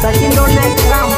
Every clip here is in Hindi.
Taking no next round.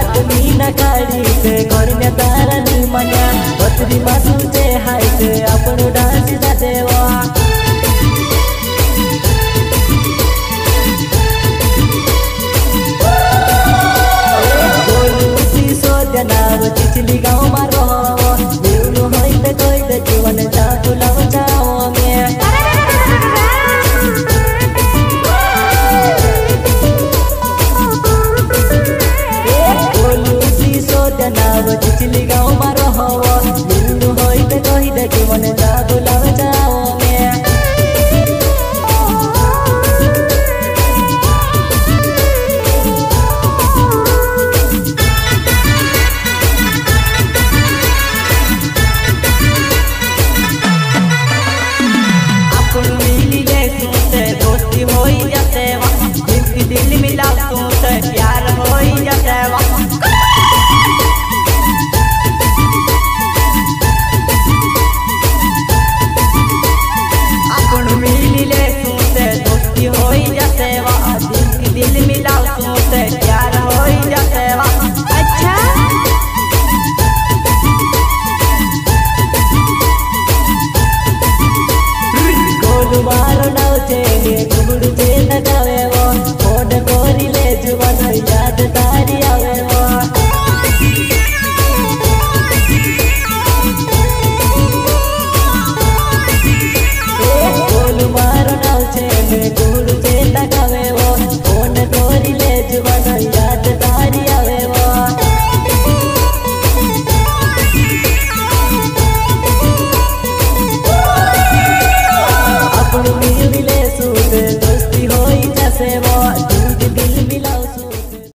बात मीन कारी से करने तारा नी मन्या बतरी मासूम हाई से अपनो डांस जा देवा.